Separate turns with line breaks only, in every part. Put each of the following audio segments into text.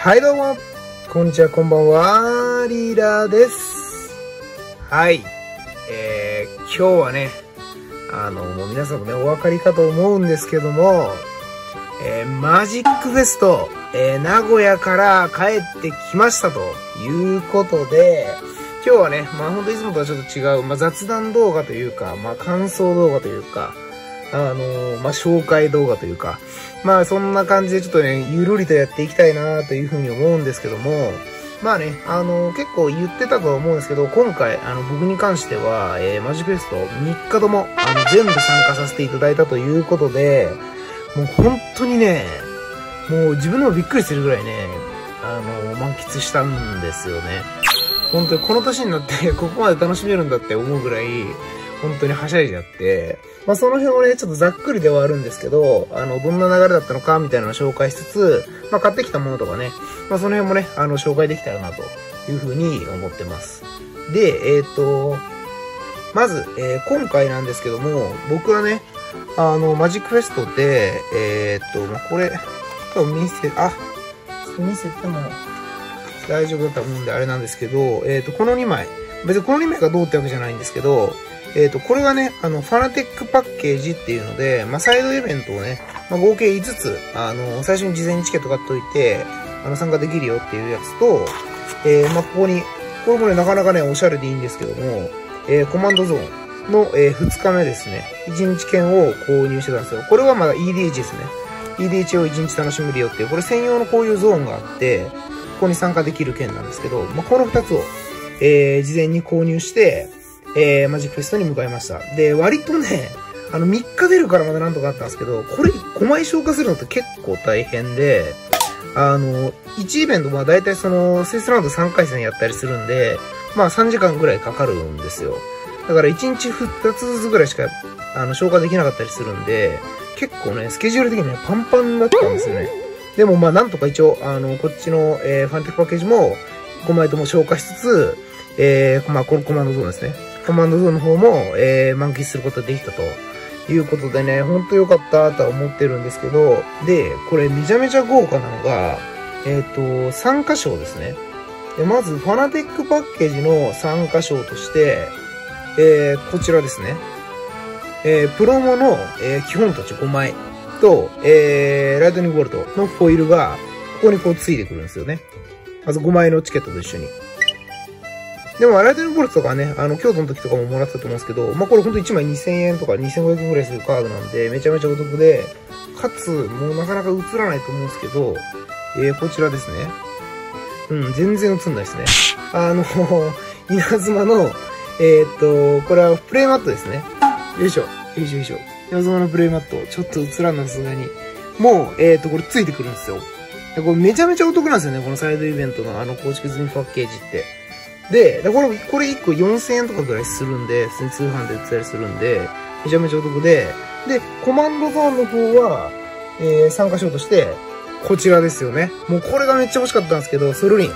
はいどうも、こんにちは、こんばんは、リーダーです。はい。えー、今日はね、あの、もう皆さんもね、お分かりかと思うんですけども、えー、マジックフェスト、えー、名古屋から帰ってきましたということで、今日はね、まあ本当いつもとはちょっと違う、まあ雑談動画というか、まあ感想動画というか、あのまあ紹介動画というか、まあそんな感じでちょっとね、ゆるりとやっていきたいなというふうに思うんですけども、まあね、あの結構言ってたとは思うんですけど、今回、あの、僕に関しては、えー、マジックフェスト3日とも、あの、全部参加させていただいたということで、もう本当にね、もう自分でもびっくりするぐらいね、あの満喫したんですよね。本当にこの年になって、ここまで楽しめるんだって思うぐらい、本当にはしゃいじゃって、まあその辺をね、ちょっとざっくりではあるんですけど、あの、どんな流れだったのか、みたいなのを紹介しつつ、まあ買ってきたものとかね、まあその辺もね、あの、紹介できたらな、というふうに思ってます。で、えっ、と、まず、えー今回なんですけども、僕はね、あの、マジックフェストで、えっ、と、まあこれ、多分見せ、あ、ちょっと見せても大丈夫だと思うんであれなんですけど、えっ、と、この2枚、別にこの2枚がどうってわけじゃないんですけど、えっ、と、これがね、あの、ファナテックパッケージっていうので、まあ、サイドイベントをね、まあ、合計5つ、あの、最初に事前にチケット買っといて、あの、参加できるよっていうやつと、えー、まあ、ここに、これもね、なかなかね、おしゃれでいいんですけども、えー、コマンドゾーンの、えー、2日目ですね、1日券を購入してたんですよ。これはまだ EDH ですね。EDH を1日楽しめるよっていう、これ専用のこういうゾーンがあって、ここに参加できる券なんですけど、まあ、この2つを、えー、事前に購入して、えー、マジックフェストに向かいました。で、割とね、あの、3日出るからまだなんとかあったんですけど、これ5枚消化するのって結構大変で、あの、1イベントは大体その、セースラウンド3回戦やったりするんで、まあ3時間ぐらいかかるんですよ。だから1日2つずつぐらいしか、あの、消化できなかったりするんで、結構ね、スケジュール的にね、パンパンだったんですよね。でもまあなんとか一応、あの、こっちの、えーファンテックパッケージも5枚とも消化しつつ、えー、まあこのコマンドゾーンですね。コマンドゾーンの方も、えー、満喫することができたということでね、ほんと良かったとは思ってるんですけど、で、これめちゃめちゃ豪華なのが、えっ、と、参加賞ですね。でまず、ファナテックパッケージの参加賞として、えー、こちらですね。えー、プロモの、えー基本土地5枚と、えー、ライトニングボルトのフォイルが、ここにこうついてくるんですよね。まず5枚のチケットと一緒に。でも、ライトニングボルトとかね、あの、京都の時とかももらってたと思うんですけど、まあ、これほんと1枚2000円とか2500円ぐらいするカードなんで、めちゃめちゃお得で、かつ、もうなかなか映らないと思うんですけど、えー、こちらですね。うん、全然映んないですね。あの、稲妻の、えーっと、これはプレイマットですね。よいしょ、よいしょよいしょ。稲妻のプレイマット、ちょっと映らんのさすがに。もう、えーっと、これついてくるんですよ。これめちゃめちゃお得なんですよね、このサイドイベントのあの構築済みパッケージって。で、これ、これ1個4000円とかぐらいするんで、普通に通販で売ったりするんで、めちゃめちゃお得で、で、コマンドゾーンの方は、えー、参加賞として、こちらですよね。もうこれがめっちゃ欲しかったんですけど、ソルリン。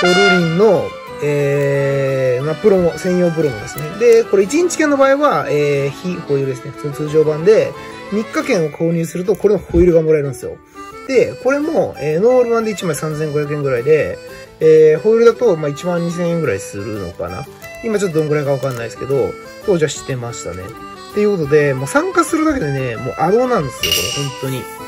ソルリンの、えー、まあ、プロモ、専用プロモですね。で、これ1日券の場合は、えー、非ホイールですね。普通通常版で、3日券を購入すると、これのホイールがもらえるんですよ。で、これも、えー、ノール版で1枚3500円ぐらいで、えー、ホイールだと、まあ、1万2000円ぐらいするのかな？今ちょっとどんぐらいかわかんないですけど、当時は知ってましたね。っていうことで、もう参加するだけでね、もうアドなんですよ、これ、本当に。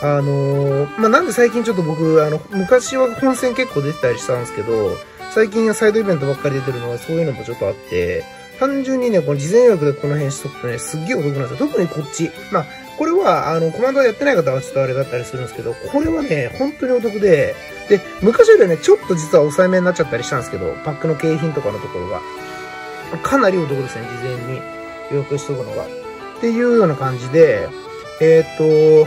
あのー、まあ、なんで最近ちょっと僕、あの、昔は本戦結構出てたりしたんですけど、最近はサイドイベントばっかり出てるのはそういうのもちょっとあって、単純にね、この事前予約でこの辺しとくとね、すっげえお得なんですよ。特にこっち。まあ、これは、あの、コマンドやってない方はちょっとあれだったりするんですけど、これはね、本当にお得で、で、昔よりはね、ちょっと実は抑えめになっちゃったりしたんですけど、パックの景品とかのところが。かなりお得ですね、事前に予約しとくのが。っていうような感じで、えーっ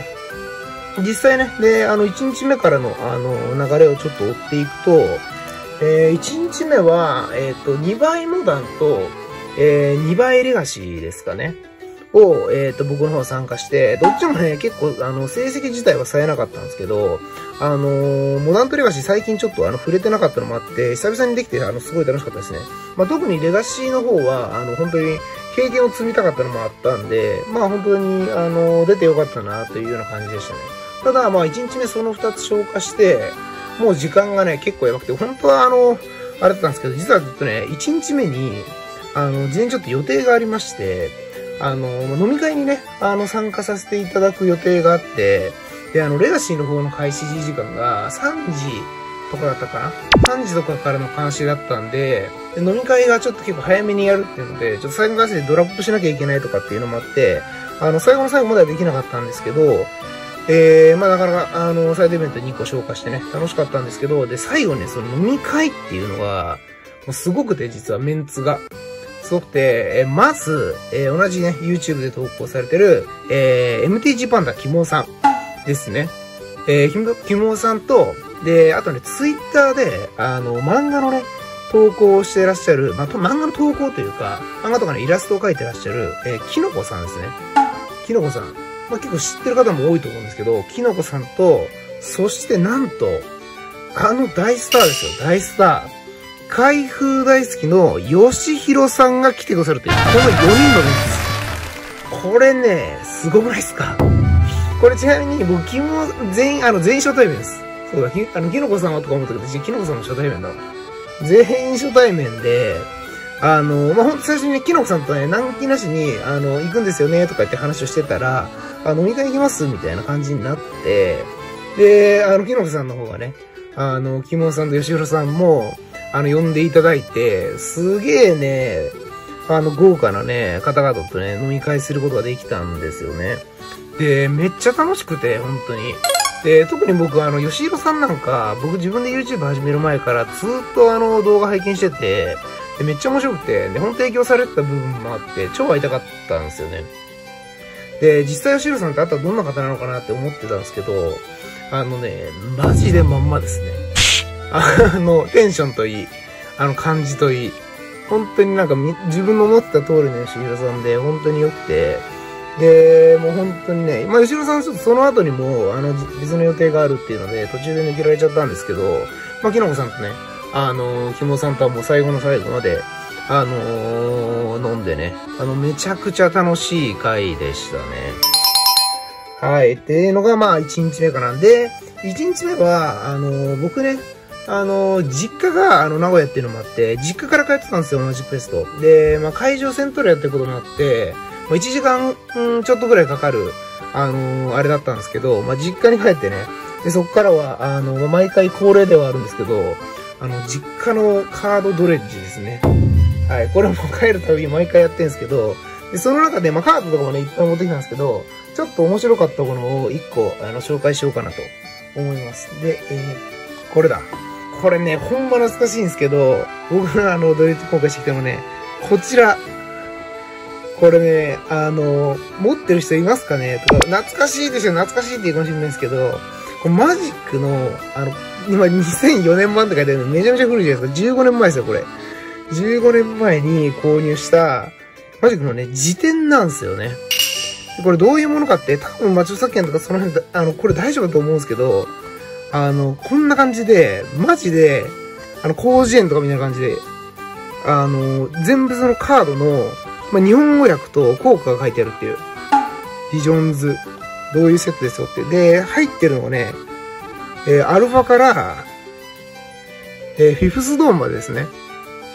と、実際ね、で、あの、1日目からの、あの、流れをちょっと追っていくと、えー、1日目は、えーっと、2倍モダンと、えー、2倍レガシーですかね。を、えっ、と、僕の方参加して、どっちもね、結構、あの、成績自体は冴えなかったんですけど、あのーモダンとレガシー最近ちょっとあの、触れてなかったのもあって、久々にできて、あの、すごい楽しかったですね。まあ、特にレガシーの方は、あの、本当に、経験を積みたかったのもあったんで、まあ、本当に、あの、出てよかったな、というような感じでしたね。ただ、まあ、1日目その2つ消化して、もう時間がね、結構やばくて、本当はあの、あれだったんですけど、実はずっとね、1日目に、あの、事前ちょっと予定がありまして、あの、飲み会にね、あの、参加させていただく予定があって、で、あの、レガシーの方の開始時間が3時とかだったかな ?3 時とかからの監視だったんでで、飲み会がちょっと結構早めにやるっていうので、ちょっと最後のせでドラップしなきゃいけないとかっていうのもあって、あの、最後の最後まではできなかったんですけど、えー、まあなかなか、あの、サイドイベント2個消化してね、楽しかったんですけど、で、最後ね、その飲み会っていうのが、もうすごくて、実はメンツが。すごくて、え、まず、え、同じね、YouTube で投稿されてる、えー、MTG パンダキモさんですね。えー、キモさんと、で、あとね、Twitter で、あの、漫画のね、投稿をしていらっしゃる、まあ、漫画の投稿というか、漫画とかのイラストを描いてらっしゃる、えー、キノコさんですね。キノコさん。まあ、結構知ってる方も多いと思うんですけど、キノコさんと、そしてなんと、あの大スターですよ、大スター。開封大好きの吉弘さんが来てくださるという、この4人のメンツ。これね、すごくないですか？これちなみに僕、キモ、全員、あの、全員初対面です。そうだ、きあの、キノコさんはとか思ったけど、私、キノコさんの初対面だわ。全員初対面で、あの、まあ、ほんと最初にね、キノコさんとね、難気なしに、あの、行くんですよね、とか言って話をしてたら、あの、飲み会行きますみたいな感じになって、で、あの、キノコさんの方がね、あの、キモさんと吉弘さんも、あの、呼んでいただいて、すげえね、あの、豪華なね、方々とね、飲み会することができたんですよね。で、めっちゃ楽しくて、本当に。で、特に僕、あの、吉弘さんなんか、僕自分で YouTube 始める前からずっとあの、動画拝見してて、で、めっちゃ面白くて、で、ほんと影響されてた部分もあって、超会いたかったんですよね。で、実際吉弘さんってあったらどんな方なのかなって思ってたんですけど、あのね、マジでまんまですね。あの、テンションといい、あの、感じといい、本当になんか自分の思った通りの吉弘さんで、本当に良くて、で、もう本当にね、まあ、吉弘さんちょっとその後にも、あの、別の予定があるっていうので、途中で抜けられちゃったんですけど、まあ、きのこさんとね、あの、ひもさんとはもう最後の最後まで、あのー、飲んでね、あの、めちゃくちゃ楽しい回でしたね。はい。っていうのが、まあ、1日目かなんで、1日目は、あのー、僕ね、あの、実家が、あの、名古屋っていうのもあって、実家から帰ってたんですよ、同じクエスト。で、まあ、会場セントルやってることもあって、まあ、1時間、うん、ちょっとぐらいかかる、あのあれだったんですけど、まあ、実家に帰ってね、で、そこからは、あの、毎回恒例ではあるんですけど、あの、実家のカードドレッジですね。はい。これも帰るたび毎回やってるんですけど、で、その中で、まあ、カードとかもね、いっぱい持ってきたんですけど、ちょっと面白かったものを1個、あの、紹介しようかなと思います。で、えー、これだ。これね、ほんま懐かしいんですけど、僕があの、ドレッジ今回してきたのね、こちら。これね、あの、持ってる人いますかね？とか、懐かしいですよ、懐かしいって言うかもしれないですけど、これマジックの、あの、今2004年版って書いてあるのめちゃめちゃ古いじゃないですか。15年前ですよ、これ。15年前に購入した、マジックのね、辞典なんですよね。これどういうものかって、多分、ま著作権とかその辺、あの、これ大丈夫だと思うんですけど、あの、こんな感じで、マジで、あの、広辞苑とかみたいな感じで、あの、全部そのカードの、まあ、日本語訳と効果が書いてあるっていう。ビジョンズどういうセットですよって。で、入ってるのがね、えー、アルファから、えー、フィフスドーンまでですね。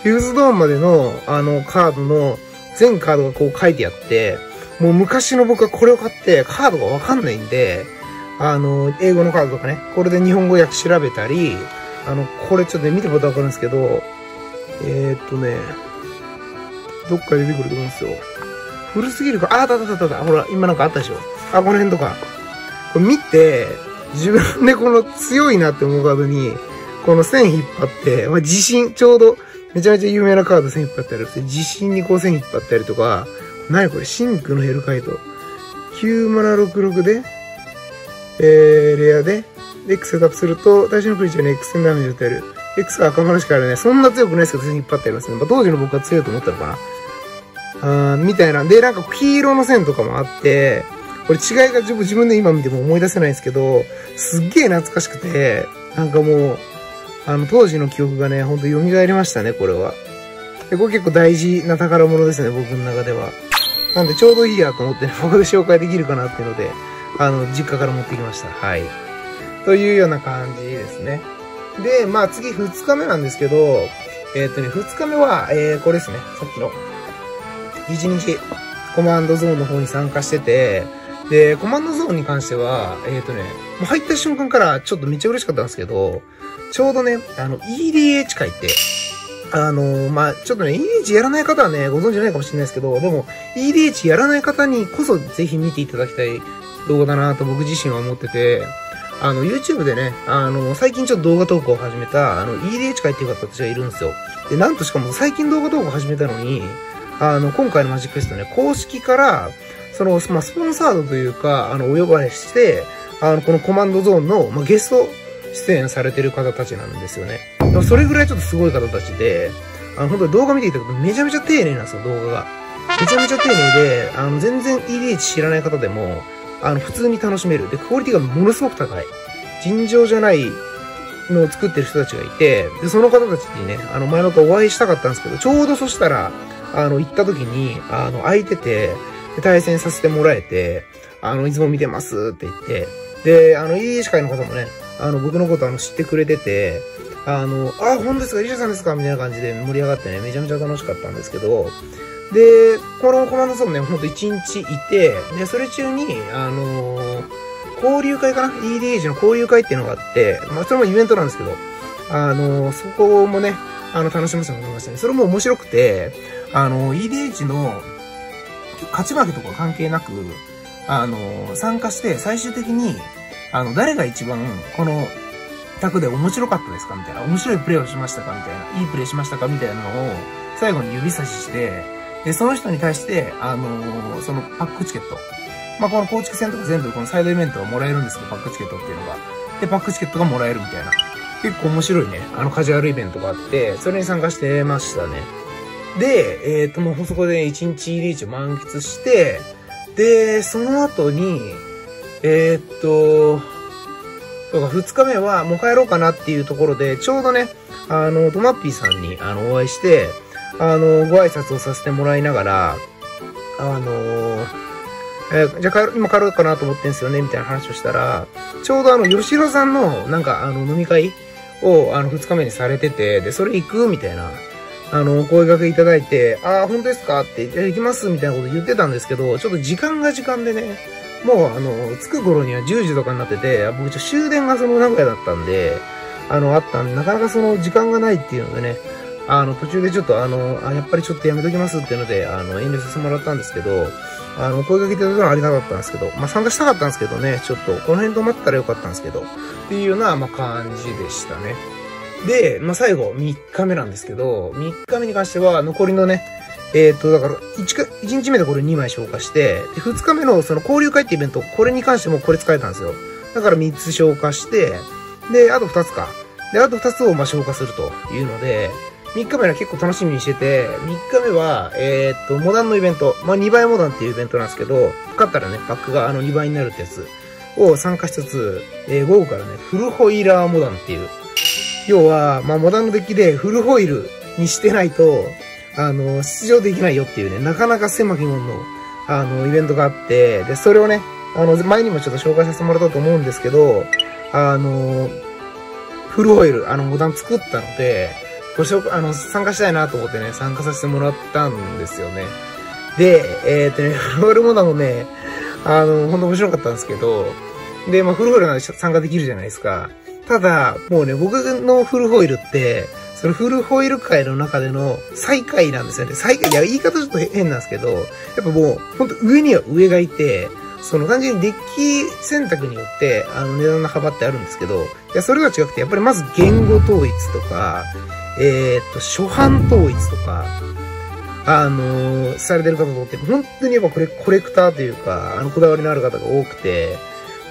フィフスドーンまでの、あの、カードの、全カードがこう書いてあって、もう昔の僕はこれを買って、カードがわかんないんで、あの、英語のカードとかね、これで日本語訳調べたり、あの、これちょっとね、見てもらったらわかるんですけど、えー、っとね、どっか出てくると思うんですよ。古すぎるか、あ、あったあったあった。ほら、今なんかあったでしょ。あ、この辺とか。これ見て、自分でこの強いなって思うカードに、この線引っ張って、まあ、地震、ちょうど、めちゃめちゃ有名なカード線引っ張ってある。地震にこう線引っ張ったりとか、なにこれ、シンクのヘルカイト。9766で、えー、レアで、X セットアップすると、対象のクリーチャーに X 戦ダメージを与える。X が赤丸しかあるね。そんな強くないですけど、線引っ張ってありますね。まあ、当時の僕は強いと思ったのかな。あみたいな。で、なんか黄色の線とかもあって、これ違いが自分で今見ても思い出せないんですけど、すっげえ懐かしくて、なんかもう、あの、当時の記憶がね、ほんと蘇りましたね、これは。で、これ結構大事な宝物ですね、僕の中では。なんでちょうどいいやと思って、ね、ここで紹介できるかなっていうので、あの、実家から持ってきました。はい。というような感じですね。で、まあ次2日目なんですけど、えっ、とね、2日目は、えー、これですね、さっきの、1日、コマンドゾーンの方に参加してて、で、コマンドゾーンに関しては、えっ、とね、もう入った瞬間からちょっとめっちゃ嬉しかったんですけど、ちょうどね、あの、EDH 会って、あのまあ、ちょっとね、EDH やらない方はね、ご存知ないかもしれないですけど、でも、EDH やらない方にこそぜひ見ていただきたい動画だなと僕自身は思ってて、あの、YouTube でね、あの、最近ちょっと動画投稿を始めた、あの、EDH 会っていう方たちがいるんですよ。で、なんとしかも最近動画投稿を始めたのに、あの、今回のマジックフェストね、公式から、その、まあ、スポンサードというか、あの、お呼ばれして、あの、このコマンドゾーンの、まあ、ゲスト出演されてる方たちなんですよね。でもそれぐらいちょっとすごい方たちで、あの、本当に動画見ていただくとめちゃめちゃ丁寧なんですよ、動画が。めちゃめちゃ丁寧で、あの、全然 EDH 知らない方でも、あの、普通に楽しめる。で、クオリティがものすごく高い。尋常じゃないのを作ってる人たちがいて、で、その方たちにね、あの、前のとお会いしたかったんですけど、ちょうどそしたら、あの、行った時に、あの、空いてて、で対戦させてもらえて、あの、いつも見てますって言って、で、あの、EDH 会の方もね、あの、僕のことあの、知ってくれてて、あの、あ、本ですか？リシャさんですか？みたいな感じで盛り上がってね、めちゃめちゃ楽しかったんですけど、で、このコマンドゾーンね、ほんと1日いて、で、それ中に、あのー、交流会かな ?EDH の交流会っていうのがあって、まあ、それもイベントなんですけど、あのー、そこもね、あの、楽しませてもらいましたね。それも面白くて、あのー、EDH の勝ち負けとか関係なく、あの、参加して最終的に、あの、誰が一番この卓で面白かったですか？みたいな。面白いプレイをしましたか？みたいな。いいプレイしましたか？みたいなのを最後に指差しして、で、その人に対して、あのー、そのパックチケット。まあ、この構築戦とか全部このサイドイベントがもらえるんですけど、パックチケットっていうのが。で、パックチケットがもらえるみたいな。結構面白いね、あのカジュアルイベントがあって、それに参加してましたね。で、えっ、ー、と、もうそこで1日リーチを満喫して、で、その後に、えっ、と、そうか、2日目はもう帰ろうかなっていうところで、ちょうどね、あの、トマッピーさんに、あの、お会いして、あの、ご挨拶をさせてもらいながら、あのえー、じゃあ、今帰ろうかなと思ってんすよね、みたいな話をしたら、ちょうどあの、吉野さんの、なんか、あの、飲み会を、あの、二日目にされてて、で、それ行く？みたいな、あの、声掛けいただいて、ああ、本当ですか？って、じゃ行きます？みたいなこと言ってたんですけど、ちょっと時間が時間でね、もう、あの、着く頃には10時とかになってて、僕ちょ終電がその名古屋だったんで、あの、あったんで、なかなかその時間がないっていうのでね、あの、途中でちょっとあの、あ、やっぱりちょっとやめときますっていうので、あの、遠慮させてもらったんですけど、あの、声かけていただいたのはありがたかったんですけど、まあ、参加したかったんですけどね、ちょっと、この辺止まったらよかったんですけど、っていうような、まあ、感じでしたね。で、まあ、最後、3日目なんですけど、3日目に関しては、残りのね、えっ、ー、と、だから1か、1日目でこれ2枚消化して、で、2日目のその交流会ってイベント、これに関してもこれ使えたんですよ。だから3つ消化して、で、あと2つか。で、あと2つをま消化するというので、3日目は結構楽しみにしてて、3日目は、えー、っと、モダンのイベント、まあ、2倍モダンっていうイベントなんですけど、勝ったらね、パックがあの2倍になるってやつを参加しつつ、えー、午後からね、フルホイラーモダンっていう、要は、まあ、モダンのデッキでフルホイールにしてないと、あの、出場できないよっていうね、なかなか狭き門の、あの、イベントがあって、で、それをね、あの、前にもちょっと紹介させてもらったと思うんですけど、あの、フルホイール、あの、モダン作ったので、ご紹介、あの、参加したいなと思ってね、参加させてもらったんですよね。で、えー、っとね、フ ルホルモダもね、あの、ほんと面白かったんですけど、で、まあ、フルホイルなんで参加できるじゃないですか。ただ、もうね、僕のフルホイルって、そのフルホイル界の中での最下位なんですよね。最下位、いや、言い方ちょっと変なんですけど、やっぱもう、ほんと上には上がいて、その単純にデッキ選択によって、あの値段の幅ってあるんですけど、いや、それが違くて、やっぱりまず言語統一とか、えー、っと、初版統一とか、あのー、されてる方とって、本当にやっぱこれ、コレクターというか、あの、こだわりのある方が多くて、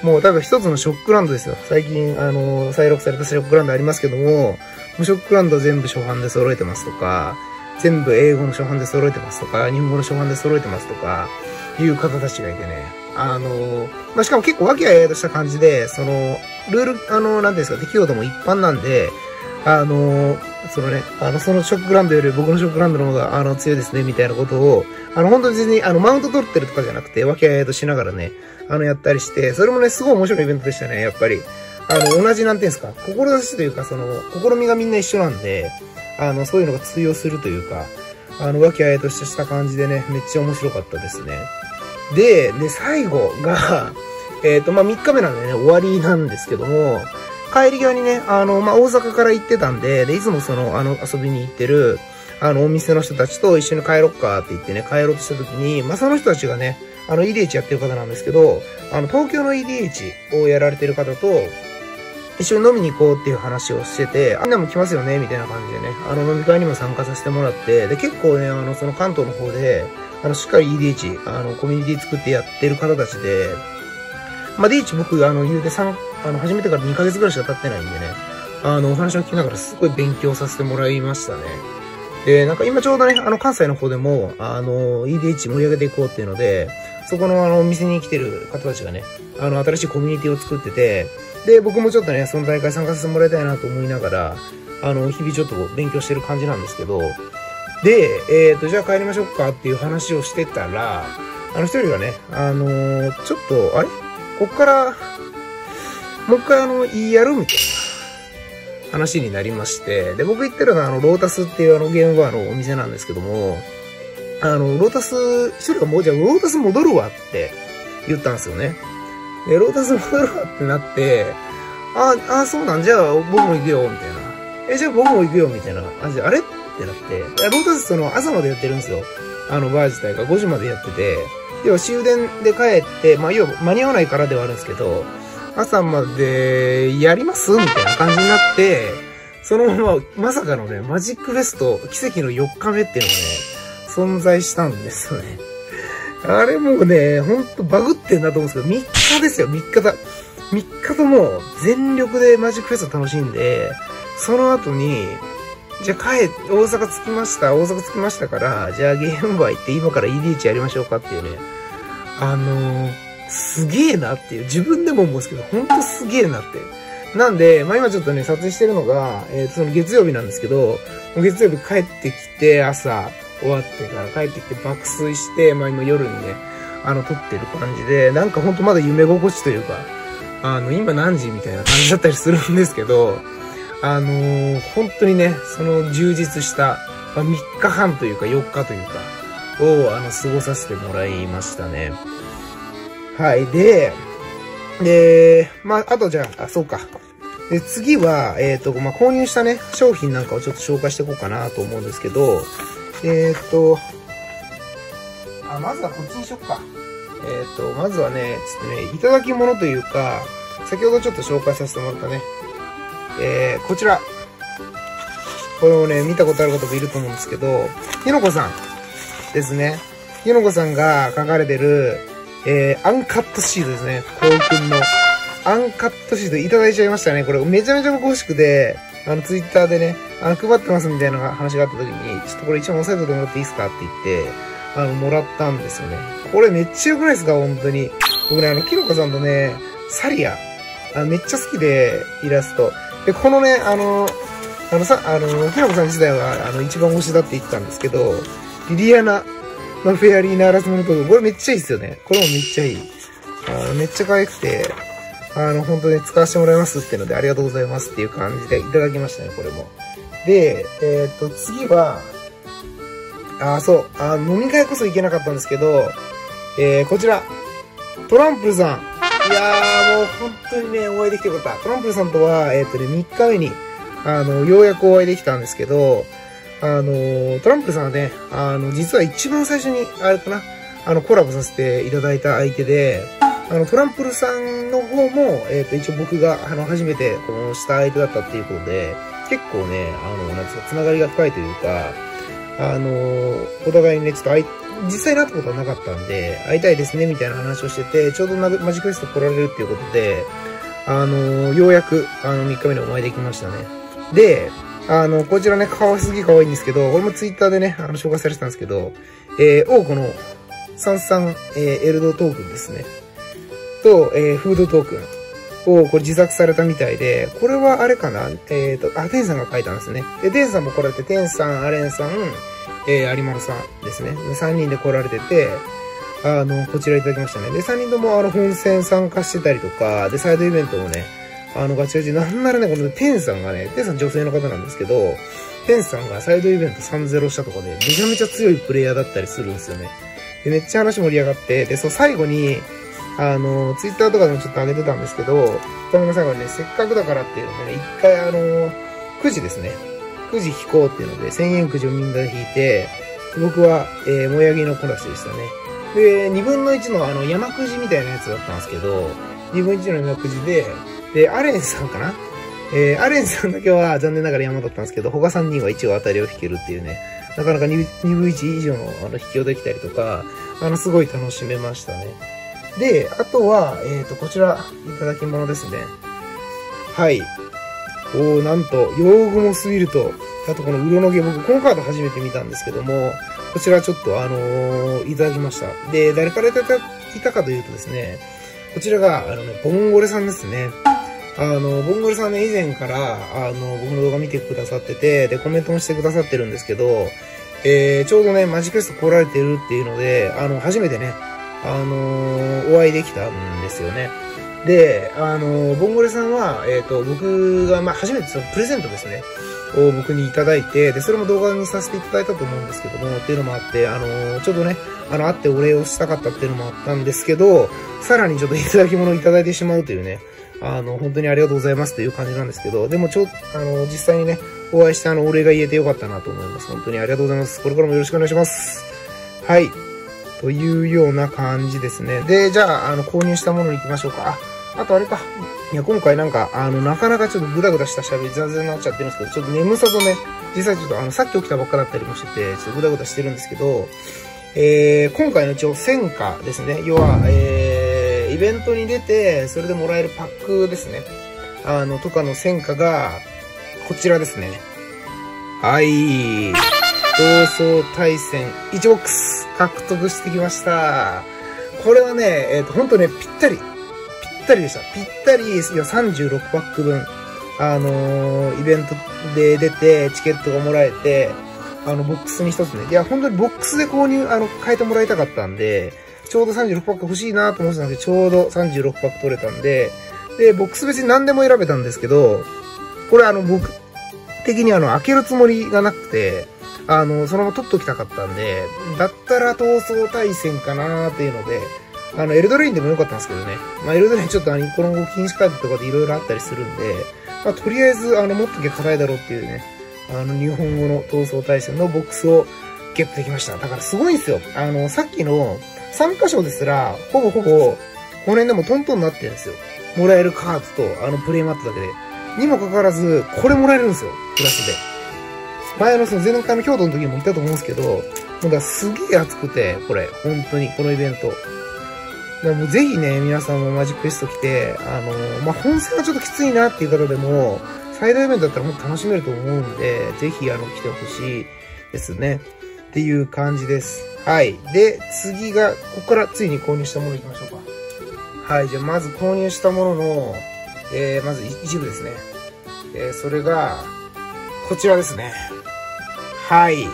もう多分一つのショックランドですよ。最近、あのー、再録されたショックランドありますけども、無ショックランド全部初版で揃えてますとか、全部英語の初版で揃えてますとか、日本語の初版で揃えてますとか、いう方たちがいてね。あの、まあ、しかも結構和気あいあいとした感じで、その、ルール、あの、なんですか、適用度も一般なんで、あの、そのね、あの、そのショックランドより僕のショックランドの方が、あの、強いですね、みたいなことを、あの、本当に別に、あの、マウント取ってるとかじゃなくて、和気あいとしながらね、あの、やったりして、それもね、すごい面白いイベントでしたね、やっぱり。あの、同じなんていうんですか、志というか、その、試みがみんな一緒なんで、あの、そういうのが通用するというか、あの、和気あいとした感じでね、めっちゃ面白かったですね。で、で、最後が、えっ、と、まあ、3日目なんでね、終わりなんですけども、帰り際にね、あの、まあ、大阪から行ってたんで、で、いつもその、あの、遊びに行ってる、あの、お店の人たちと一緒に帰ろっかって言ってね、帰ろうとした時に、まあ、その人たちがね、あの、EDH やってる方なんですけど、あの、東京の EDH をやられてる方と、一緒に飲みに行こうっていう話をしてて、みんなも来ますよねみたいな感じでね、あの、飲み会にも参加させてもらって、で、結構ね、あの、その関東の方で、あの、しっかり EDH、あの、コミュニティ作ってやってる方たちで、まあ、DH 僕、あの、言うて3、あの、始めてから2ヶ月ぐらいしか経ってないんでね、あの、お話を聞きながらすごい勉強させてもらいましたね。で、なんか今ちょうどね、あの、関西の方でも、あの、EDH 盛り上げていこうっていうので、そこのあの、お店に来てる方たちがね、あの、新しいコミュニティを作ってて、で、僕もちょっとね、その大会参加させてもらいたいなと思いながら、あの、日々ちょっと勉強してる感じなんですけど、で、えっ、ー、と、じゃあ帰りましょうかっていう話をしてたら、あの一人がね、あのー、ちょっと、あれ？こっから、もう一回あの、言いやるみたいな話になりまして、で、僕行ってるのはあの、ロータスっていうあの、ゲームバーのお店なんですけども、あの、ロータス、一人がもうじゃあ、ロータス戻るわって言ったんですよね。で、ロータス戻るわってなって、あ、あ、そうなんじゃあ僕も行くよ、みたいな。え、じゃあ僕も行くよ、みたいな感じで、あれ？ってなって、ロータスその朝までやってるんですよ。あのバー自体が5時までやってて、要は終電で帰って、まあ要は間に合わないからではあるんですけど、朝までやります？みたいな感じになって、そのまま、まさかのね、マジックフェスト奇跡の4日目っていうのがね、存在したんですよね。あれもうね、ほんとバグってんだと思うんですけど、3日ですよ、3日だ。3日とも全力でマジックフェスト楽しんで、その後に、じゃあ帰、大阪着きました。大阪着きましたから、じゃあゲームバー行って今から EDH やりましょうかっていうね。あのー、すげえなっていう。自分でも思うんですけど、ほんとすげえなって。なんで、まあ今ちょっとね、撮影してるのが、えー、その月曜日なんですけど、月曜日帰ってきて、朝終わってから帰ってきて爆睡して、まあ今夜にね、あの、撮ってる感じで、なんかほんとまだ夢心地というか、あの、今何時みたいな感じだったりするんですけど、あのー、本当にね、その充実した、まあ、3日半というか4日というか、を、あの、過ごさせてもらいましたね。はい。で、で、まあ、あとじゃあ、あ、そうか。で、次は、えっ、ー、と、まあ、購入したね、商品なんかをちょっと紹介していこうかなと思うんですけど、えっ、ー、と、あ、まずはこっちにしよっか。えっ、ー、と、まずはね、ちょっとね、いただき物というか、先ほどちょっと紹介させてもらったね、えー、こちら。これをね、見たことある方もいると思うんですけど、ひのこさんですね。ひのこさんが書かれてる、えー、アンカットシートですね。こうくんの。アンカットシートいただいちゃいましたね。これめちゃめちゃ僕欲しくて、あの、ツイッターでね、あの、配ってますみたいな話があった時に、ちょっとこれ一番押さえててもらっていいですかって言って、あの、もらったんですよね。これめっちゃ良くないですか？本当に。僕ね、あの、キノコさんとね、サリア、あめっちゃ好きで、イラスト。で、このね、あの、あのさ、あの、ひなこさん自体は、あの、一番推しだって言ったんですけど、リリアナのフェアリーナーラスモノトーク、これめっちゃいいっすよね。これもめっちゃいい。あ、めっちゃ可愛くて、あの、本当に使わせてもらいますっていうので、ありがとうございますっていう感じでいただきましたね、これも。で、えっ、と、次は、あ、そう、あ、飲み会こそ行けなかったんですけど、えー、こちら、トランプルさん。いやー、もう本当にね、お会いできてよかった。トランプルさんとは、えっ、とね、3日目に、あの、ようやくお会いできたんですけど、あの、トランプさんはね、あの、実は一番最初に、あれかな、あの、コラボさせていただいた相手で、あの、トランプルさんの方も、えっ、ー、と、一応僕が、あの、初めて、この、した相手だったっていうことで、結構ね、あの、なんですか、つながりが深いというか、あの、お互いにね、ちょっと実際に会ったことはなかったんで、会いたいですね、みたいな話をしてて、ちょうどマジックフェスト来られるっていうことで、あの、ようやく、あの、3日目にお会いできましたね。で、あの、こちらね、かわいすぎ可愛いんですけど、これもツイッターでね、あの、紹介されてたんですけど、えー、おこの、サンサン、えー、エルドトークンですね。と、えー、フードトークンを、これ自作されたみたいで、これはあれかな？えっ、ー、と、あ、テンさんが書いたんですね。で、テンさんも来られて、テンさん、アレンさん、えー、有丸さんですね。で3人で来られてて、あの、こちらいただきましたね。で、3人ともあの、本戦参加してたりとか、で、サイドイベントもね、あの、ガチガチ、なんならね、このテンさんがね、テンさん女性の方なんですけど、テンさんがサイドイベント3-0したとかで、めちゃめちゃ強いプレイヤーだったりするんですよね。で、めっちゃ話盛り上がって、で、そう、最後に、あの、ツイッターとかでもちょっと上げてたんですけど、ための最後にね、せっかくだからっていうのでね、一回あの、くじですね。くじ引こうっていうので、1000円くじをみんなで引いて、僕は、えー、もやぎのコラスでしたね。で、2分の1のあの、山くじみたいなやつだったんですけど、2分の1の山くじで、で、アレンさんかな？えー、アレンさんだけは残念ながら山だったんですけど、他3人は一応当たりを引けるっていうね、なかなか 2, 2分1以上のあの引きをできたりとか、あの、すごい楽しめましたね。で、あとは、えっ、ー、と、こちら、いただき物ですね。はい。おー、なんと、用具もスビルと、あとこのウロノゲ、僕、このカード初めて見たんですけども、こちらちょっと、あのー、いただきました。で、誰からいただいたかというとですね、こちらが、あの、ボンゴレさんですね。あの、ボンゴレさんね、以前から、あの、僕の動画見てくださってて、で、コメントもしてくださってるんですけど、えー、ちょうどね、マジクエスト来られてるっていうので、あの、初めてね、あのー、お会いできたんですよね。で、あの、ボンゴレさんは、えっ、ー、と、僕が、まあ、初めてそのプレゼントですね、を僕にいただいて、で、それも動画にさせていただいたと思うんですけども、っていうのもあって、あのちょっとね、あの、会ってお礼をしたかったっていうのもあったんですけど、さらにちょっといただき物をいただいてしまうというね、あの、本当にありがとうございますという感じなんですけど、でもちょ、あの、実際にね、お会いしてあの、お礼が言えてよかったなと思います。本当にありがとうございます。これからもよろしくお願いします。はい。というような感じですね。で、じゃあ、あの、購入したものに行きましょうか。あ、とあれか。いや、今回なんか、あの、なかなかちょっとグダグダした喋り、ザーザーになっちゃってるんですけど、ちょっと眠さとね、実際ちょっとあの、さっき起きたばっかだったりもしてて、ちょっとグダグダしてるんですけど、えー、今回の一応戦果ですね。要は、えー、イベントに出て、それでもらえるパックですね。あの、とかの戦果が、こちらですね。はい。同窓対戦1ボックス獲得してきました。これはね、えっ、ー、と、ほんとね、ぴったり。ぴったりでした。ぴったり、いや、36パック分、あのー、イベントで出て、チケットがもらえて、あの、ボックスに一つね。いや、本当にボックスで購入、あの、変えてもらいたかったんで、ちょうど36パック欲しいなと思ってたんで、ちょうど36パック取れたんで、で、ボックス別に何でも選べたんですけど、これあの、僕的にあの、開けるつもりがなくて、あの、そのまま取っときたかったんで、だったら灯争大戦かなーっていうので、あの、エルドレインでもよかったんですけどね。まあ、エルドレインちょっとあの、この後禁止カードとかで色々あったりするんで、まあ、とりあえず、あの、持っときゃ硬いだろうっていうね、あの、日本語の闘争対戦のボックスをゲットできました。だからすごいんですよ。あの、さっきの3箇所ですら、ほぼほぼ、この辺でもトントンになってるんですよ。もらえるカードと、あの、プレイマットだけで。にもかかわらず、これもらえるんですよ。プラスで。前のその前回の京都の時も言ったと思うんですけど、もうだすげえ熱くて、これ、本当に、このイベント。でもぜひね、皆さんもマジックエスト来て、あのまあ、本戦はちょっときついなっていう方でも、サイドイベントだったらもっと楽しめると思うんで、ぜひ、あの、来てほしいですね。っていう感じです。はい。で、次が、ここからついに購入したもの行きましょうか。はい。じゃあ、まず購入したものの、えー、まず一部ですね。えー、それが、こちらですね。はい。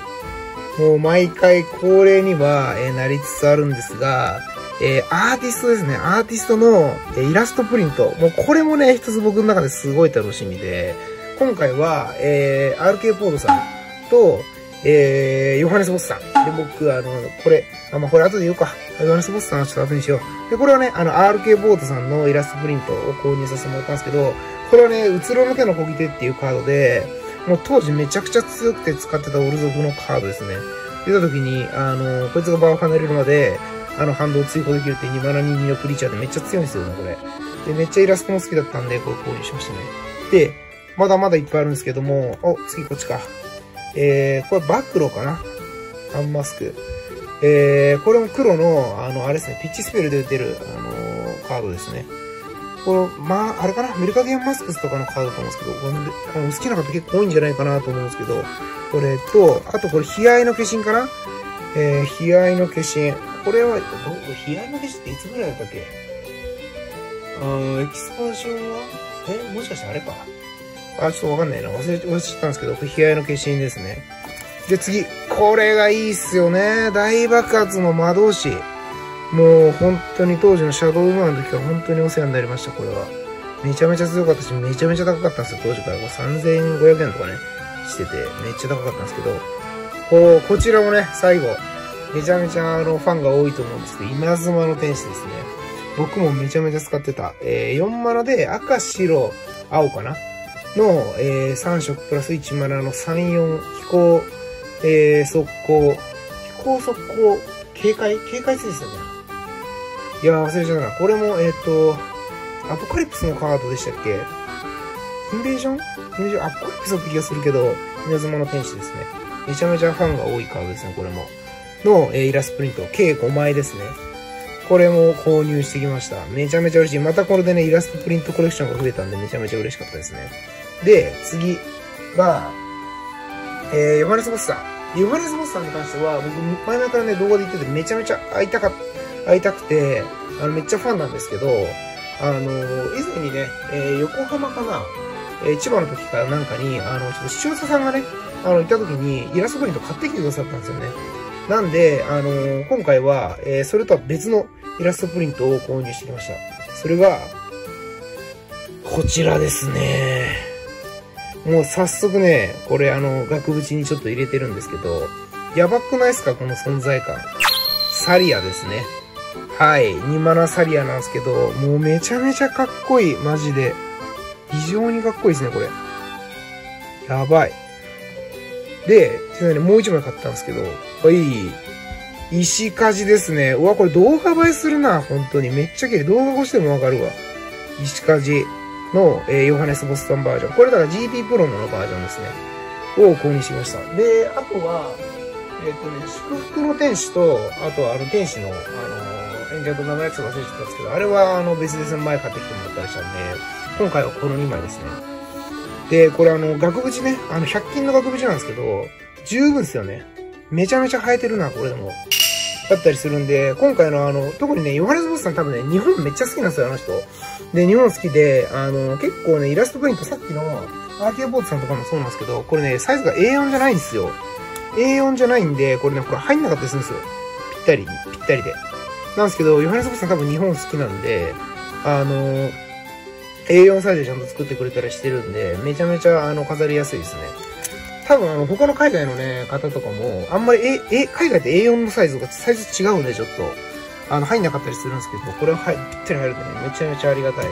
もう毎回恒例には、えー、なりつつあるんですが、えー、アーティストですね。アーティストの、え、イラストプリント。もうこれもね、一つ僕の中ですごい楽しみで、今回は、えー、RK ポードさんと、えー、ヨハネスボスさん。で、僕、あの、これ、あ、まあ、これ後で言うか。ヨハネスボスさんはちょっと後にしよう。で、これはね、あの、RK ボードさんのイラストプリントを購入させてもらったんですけど、これはね、うつろの手のこぎ手っていうカードで、もう当時めちゃくちゃ強くて使ってたオル族のカードですね。出た時に、あの、こいつが場を離れるまで、あの、反動追放できるって2マナ2のクリーチャーでめっちゃ強いんですよね、これ。で、めっちゃイラストも好きだったんで、これ購入しましたね。で、まだまだいっぱいあるんですけども、お、次こっちか。えー、これバックローかな？アンマスク。えー、これも黒の、あの、あれですね、ピッチスペルで打てる、あのー、カードですね。この、まあ、あれかな？メルカディアンマスクスとかのカードと思うんですけど、これあの好きな方結構多いんじゃないかなと思うんですけど、これと、あとこれ、悲哀の化身かな？えー、悲哀の化身。これは、ど、悲哀の化身っていつぐらいだったっけ？あー、エキスパンションは？え、もしかしてあれか？あ、ちょっとわかんないな。忘れ、忘れちゃったんですけど、これ、悲哀の化身ですね。で、次。これがいいっすよね。大爆発の魔導士。もう本当に当時のシャドウウーマンの時は本当にお世話になりました、これは。めちゃめちゃ強かったし、めちゃめちゃ高かったんですよ、当時から。こう3500円とかね、してて、めっちゃ高かったんですけど、こう、こちらもね、最後、めちゃめちゃあの、ファンが多いと思うんですけど、稲妻の天使ですね。僕もめちゃめちゃ使ってた。えー、4マナで赤、白、青かな？の、えー、3色プラス1マナの3、4、飛行、えー、速攻、飛行速攻、警戒？警戒数ですよね。いやー、忘れちゃったな。これも、えっ、ー、と、アポカリプスのカードでしたっけ？インベージョン？インベージョン？アポカリプスだった気がするけど、稲妻の天使ですね。めちゃめちゃファンが多いカードですね、これも。の、え、イラストプリント、計5枚ですね。これも購入してきました。めちゃめちゃ嬉しい。またこれでね、イラストプリントコレクションが増えたんで、めちゃめちゃ嬉しかったですね。で、次が、えー、ヨハネスボスさん。ヨハネスボスさんに関しては、僕、前々からね、動画で言ってて、めちゃめちゃ会いたかっ、会いたくて、あの、めっちゃファンなんですけど、あのー、以前にね、えー、横浜かな、えー、千葉の時からなんかに、あの、ちょっと視聴者さんがね、あの、行った時に、イラストプリント買ってきてくださったんですよね。なんで、あのー、今回は、えー、それとは別のイラストプリントを購入してきました。それが、こちらですね。もう早速ね、これあの、額縁にちょっと入れてるんですけど、やばくないですか？この存在感。サリアですね。はい。ニマナサリアなんですけど、もうめちゃめちゃかっこいい。マジで。非常にかっこいいですね、これ。やばい。で、ちなみにもう一枚買ったんですけど、はい。石鍛冶ですね。うわ、これ動画映えするな。本当に。めっちゃ綺麗。動画越してもわかるわ。石鍛冶の、えー、ヨハネス・ボスタンバージョン。これだから GP プロのバージョンですね。を購入しました。で、あとは、えっ、ー、とね、祝福の天使と、あとはあの天使の、あのー、演者と名前やつ忘れてたんですけど、あれはあの別々の前買ってきてもらったりしたんで、今回はこの2枚ですね。で、これあの、額縁ね、あの、100均の額縁なんですけど、十分ですよね。めちゃめちゃ生えてるな、これでも。だったりするんで、今回のあの、特にね、ヨハネス・ボスさん多分ね、日本めっちゃ好きなんですよ、あの人。で、日本好きで、あの、結構ね、イラストプリント、さっきのアーケーボートさんとかもそうなんですけど、これね、サイズが A4 じゃないんですよ。A4 じゃないんで、これね、これ入んなかったりするんですよ。ぴったり、ぴったりで。なんですけど、ヨハネス・ボスさん多分日本好きなんで、あの、A4 サイズでちゃんと作ってくれたりしてるんで、めちゃめちゃ、あの、飾りやすいですね。多分あの、他の海外のね、方とかも、あんまり、え、え、海外って A4 のサイズがサイズ違うんで、ちょっと、あの、入んなかったりするんですけど、これははい、ぴったり入るとね、めちゃめちゃありがたい。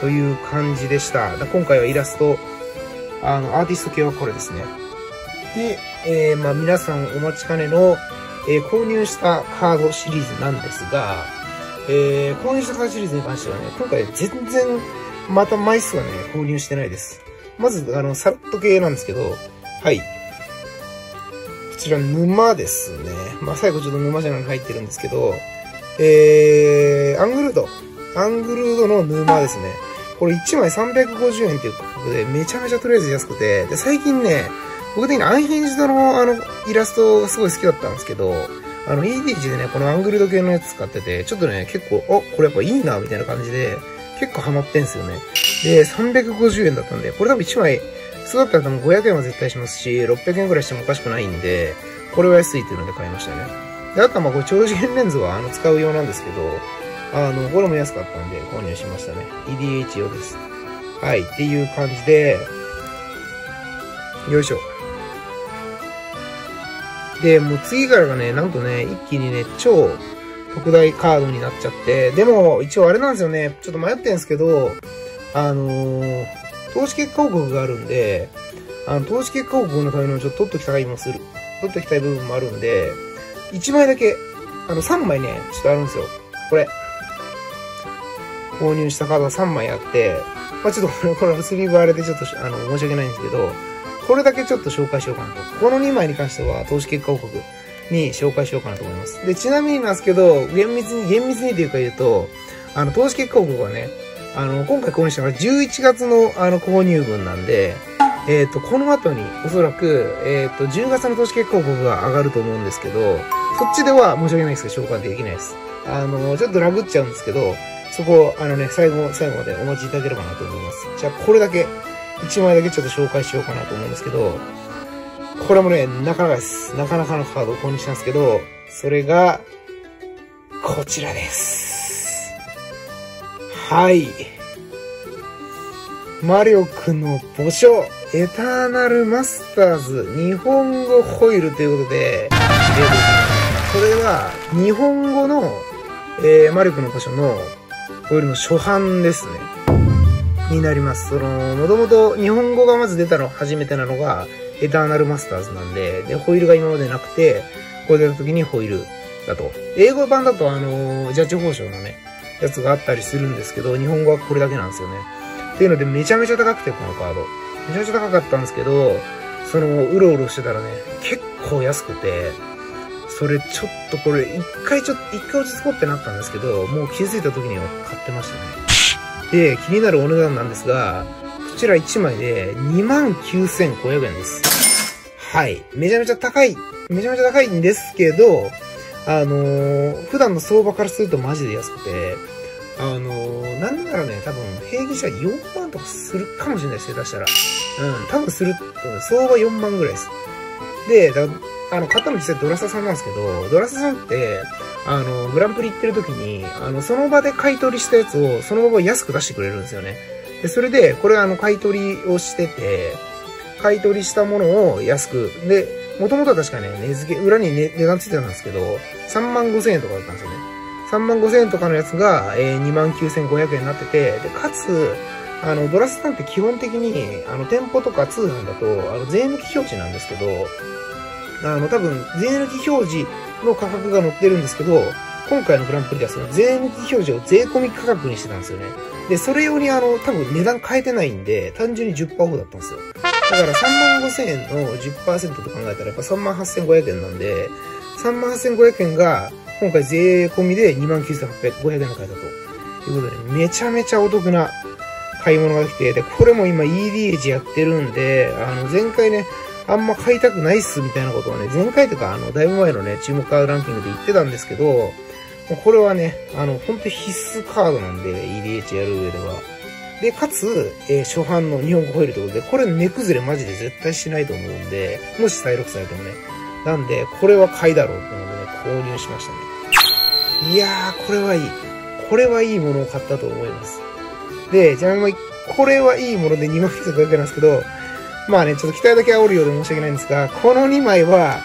という感じでした。今回はイラスト、あの、アーティスト系はこれですね。で、えー、まあ皆さんお待ちかねの、えー、購入したカードシリーズなんですが、えー、購入したカードシリーズに関してはね、今回全然、また枚数はね、購入してないです。まず、あの、サラット系なんですけど、はい。こちら、沼ですね。まあ、最後ちょっと沼じゃなく入ってるんですけど、えー、アングルード。アングルードの沼ですね。これ1枚350円っていう価格で、めちゃめちゃとりあえず安くて、で、最近ね、僕的にアンヒンジドのあの、イラストがすごい好きだったんですけど、あの、EDG でね、このアングルド系のやつ使ってて、ちょっとね、結構、お、これやっぱいいな、みたいな感じで、結構ハマってんすよね。で、350円だったんで、これ多分1枚普通だったら多分500円は絶対しますし、600円くらいしてもおかしくないんで、これは安いっていうので買いましたね。で、あとはまあこれ超次元レンズはあの使う用なんですけど、あの、これも安かったんで購入しましたね。EDH 用です。はい、っていう感じで、よいしょ。で、もう次からがね、なんとね、一気にね、超特大カードになっちゃって、でも、一応あれなんですよね、ちょっと迷ってんですけど、あのー、投資結果報告があるんで、あの、投資結果報告のためのちょっと取っときたいもする。取っときたい部分もあるんで、1枚だけ、あの、3枚ね、ちょっとあるんですよ。これ。購入したカードが3枚あって、まあちょっとこのスリーブあれでちょっと、あの、申し訳ないんですけど、これだけちょっと紹介しようかなと。この2枚に関しては、投資結果報告に紹介しようかなと思います。で、ちなみになんですけど、厳密に、厳密にというか言うと、あの、投資結果報告はね、あの、今回購入したのが11月のあの購入分なんで、えっ、ー、と、この後におそらく、えっ、ー、と、10月の投資結果報告が上がると思うんですけど、そっちでは申し訳ないですけど、紹介できないです。あの、ちょっとラグっちゃうんですけど、そこ、あのね、最後、最後までお待ちいただければなと思います。じゃあ、これだけ、1枚だけちょっと紹介しようかなと思うんですけど、これもね、なかなかです。なかなかのカードを購入したんですけど、それが、こちらです。はい。魔力の墓所、エターナルマスターズ日本語ホイールということで、えー、これは日本語の、えー、魔力の場所のホイールの初版ですね。になります。その、もともと日本語がまず出たの初めてなのが、エターナルマスターズなんで、で、ホイールが今までなくて、これ出た時にホイールだと。英語版だとあの、ジャッジ報奨のね、やつがあったりするんですけど、日本語はこれだけなんですよね。っていうので、めちゃめちゃ高くて、このカード。めちゃめちゃ高かったんですけど、その、うろうろしてたらね、結構安くて、それちょっとこれ、一回ちょっと、一回落ち着こうってなったんですけど、もう気づいた時には買ってましたね。で、気になるお値段なんですが、こちら1枚で29,500円です。はい。めちゃめちゃ高い、めちゃめちゃ高いんですけど、あのー、普段の相場からするとマジで安くて、あのー、なんならね、多分、平均したら4万とかするかもしれないです、下手したら。うん、多分する、相場4万ぐらいです。で、だあの、買ったの実際ドラサさんなんですけど、ドラサさんって、あの、グランプリ行ってる時に、あの、その場で買い取りしたやつを、その場で安く出してくれるんですよね。で、それで、これあの、買い取りをしてて、買い取りしたものを安く、で、もともとは確かね、値付け、裏に、値段ついてたんですけど、3万5千円とかだったんですよね。3万5千円とかのやつが、えー、2万9500円になってて、で、かつ、あの、ドラスタンって基本的に、あの、店舗とか通販だと、あの、税抜き表示なんですけど、あの、多分、税抜き表示の価格が載ってるんですけど、今回のグランプリではその税抜き表示を税込み価格にしてたんですよね。で、それ用にあの、多分値段変えてないんで、単純に10%オフだったんですよ。だから3万5千円の10%と考えたらやっぱ3万8500円なんで、3万8500円が今回税込みで29,800円で買えたと。いうことで、めちゃめちゃお得な買い物が来て、で、これも今 EDH やってるんで、あの、前回ね、あんま買いたくないっすみたいなことをね、前回とかあの、だいぶ前のね、注目カードランキングで言ってたんですけど、もうこれはね、あの、本当に必須カードなんで、EDH やる上では。で、かつ、えー、初版の日本語ホイールということで、これ値崩れマジで絶対しないと思うんで、もし再録されてもね。なんで、これは買いだろうと思ってね、購入しましたね。いやー、これはいい。これはいいものを買ったと思います。で、じゃあ、これはいいもので2万9500円なんですけど、まあね、ちょっと期待だけ煽るようで申し訳ないんですが、この2枚は、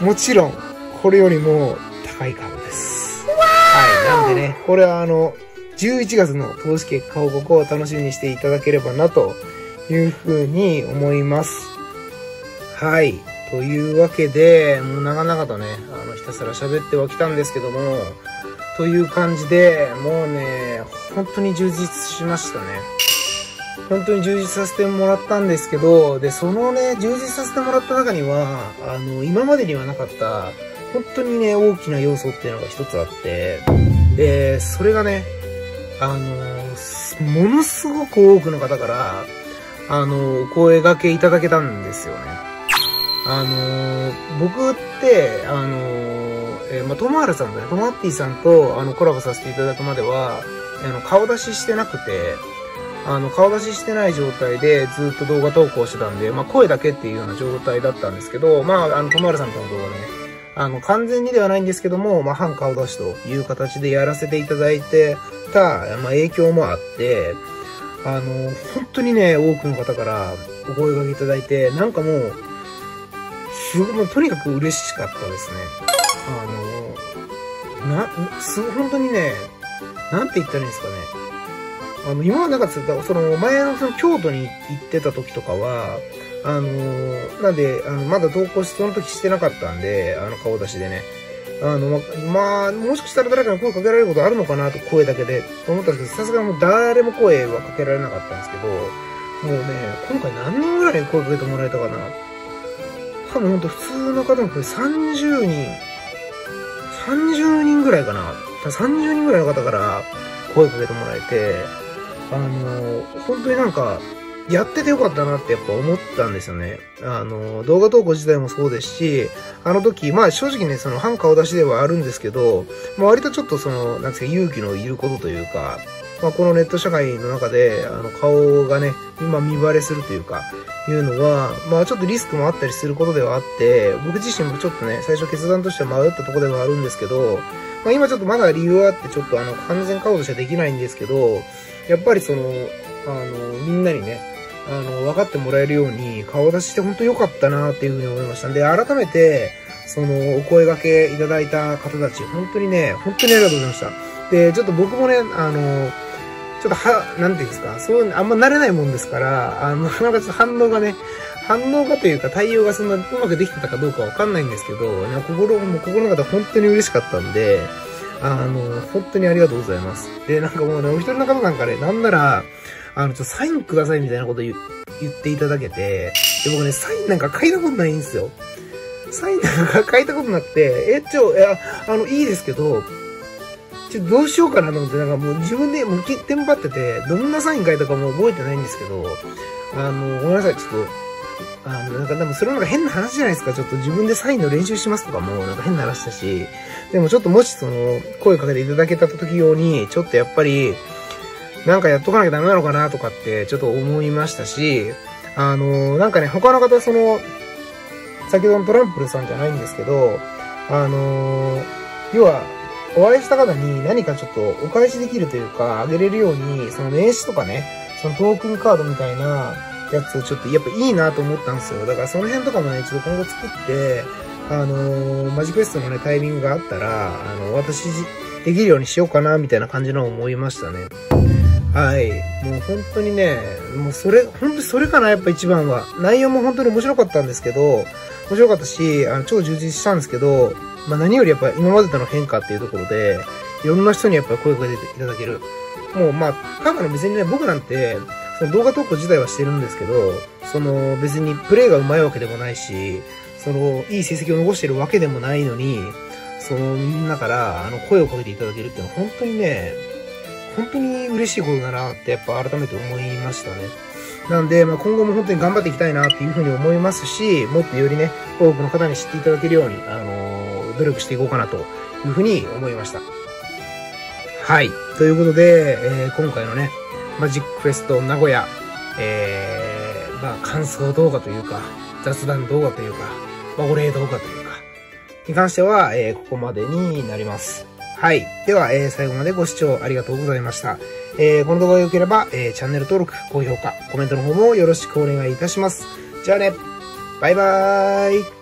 もちろん、これよりも高いカードです。はい。なんでね、これはあの、11月の投資結果報告を楽しみにしていただければなというふうに思います。はい。というわけで、もう長々とね、あの、ひたすら喋ってはきたんですけども、という感じで、もうね、本当に充実しましたね。本当に充実させてもらったんですけど、で、そのね、充実させてもらった中には、あの、今までにはなかった、本当にね、大きな要素っていうのが一つあって、で、それがね、あの、ものすごく多くの方から、あの、お声掛けいただけたんですよね。あの、僕って、あの、えー、まあ、ともはるさんとね、ともはっぴーさんと、あの、コラボさせていただくまでは、あの、顔出ししてなくて、あの、顔出ししてない状態でずっと動画投稿してたんで、まあ、声だけっていうような状態だったんですけど、まあ、あの、ともはるさんとの動画ね、あの、完全にではないんですけども、まあ、半顔出しという形でやらせていただいて、た、まあ、影響もあって、あの、本当にね、多くの方からお声掛けいただいて、なんかもう、すごい、とにかく嬉しかったですね。あの、な、す、本当にね、なんて言ったらいいんですかね。あの、今までなんかつったその、前のその京都に行ってた時とかは、あのなんで、あの、まだ投稿し、その時してなかったんで、あの、顔出しでね。あの、まあ、もしかしたら誰かに声かけられることあるのかなと、声だけで、と思ったんですけど、さすがにもう誰も声はかけられなかったんですけど、もうね、今回何人ぐらいに声かけてもらえたかな。多分ほんと普通の方もこれ30人、30人ぐらいかな。30人ぐらいの方から声かけてもらえて、あの、本当になんか、やっててよかったなってやっぱ思ったんですよね。あの、動画投稿自体もそうですし、あの時、まあ正直ね、その半顔出しではあるんですけど、まあ割とちょっとその、なんですか、勇気のいることというか、まあこのネット社会の中で、あの、顔がね、今見バレするというか、いうのは、まあちょっとリスクもあったりすることではあって、僕自身もちょっとね、最初決断としては迷ったところではあるんですけど、まあ今ちょっとまだ理由はあって、ちょっとあの、完全顔としてはできないんですけど、やっぱりその、あの、みんなにね、あの、分かってもらえるように顔出しして本当良かったなっていうふうに思いましたんで、改めて、その、お声掛けいただいた方たち、本当にね、本当にありがとうございました。で、ちょっと僕もね、あの、ちょっとは、なんていうんですか、そう、あんま慣れないもんですから、あの、なかなかちょっと反応がね、反応がというか対応がそんなうまくできてたかどうかわかんないんですけど、心、もう心の中で本当に嬉しかったんで、あの、本当にありがとうございます。で、なんかもうね、お一人の方なんかね、なんなら、あの、ちょっとサインくださいみたいなこと言言っていただけて、で、僕ね、サインなんか書いたことないんですよ。サインなんか書いたことなくて、え、ちょ、いや、あの、いいですけど、ちょっと、どうしようかなと思って、なんかもう自分でもうテンパってて、どんなサイン書いたかも覚えてないんですけど、あの、ごめんなさい、ちょっと、あの、なんかでもそれなんか変な話じゃないですか。ちょっと自分でサインの練習しますとかも、なんか変な話だし。でもちょっともしその、声かけていただけた時用に、ちょっとやっぱり、なんかやっとかなきゃダメなのかなとかってちょっと思いましたし、あの、なんかね、他の方その、先ほどのトランプルさんじゃないんですけど、あの、要は、お会いした方に何かちょっとお返しできるというか、あげれるように、その名刺とかね、そのトークンカードみたいな、やつをちょっとやっぱいいなと思ったんですよ。だからその辺とかもね、ちょっと今後作って、あのー、マジクエストのね、タイミングがあったら、あの、私、できるようにしようかな、みたいな感じの思いましたね。はい。もう本当にね、もうそれ、本当にそれかな、やっぱ一番は。内容も本当に面白かったんですけど、面白かったし、あの、超充実したんですけど、まあ何よりやっぱ今までとの変化っていうところで、いろんな人にやっぱ声をかけていただける。もうまあ、ただの別にね、僕なんて、その動画投稿自体はしてるんですけど、その別にプレイが上手いわけでもないし、そのいい成績を残してるわけでもないのに、そのみんなからあの声をかけていただけるっていうのは本当にね、本当に嬉しいことだなってやっぱ改めて思いましたね。なんで、まあ、今後も本当に頑張っていきたいなっていうふうに思いますし、もっとよりね、多くの方に知っていただけるように、あのー、努力していこうかなというふうに思いました。はい。ということで、えー、今回のね、マジックフェスト名古屋、えー、まあ、感想動画というか、雑談動画というか、まあ、お礼動画というか、に関しては、えー、ここまでになります。はい。では、えー、最後までご視聴ありがとうございました。えー、この動画が良ければ、えー、チャンネル登録、高評価、コメントの方もよろしくお願いいたします。じゃあね、バイバーイ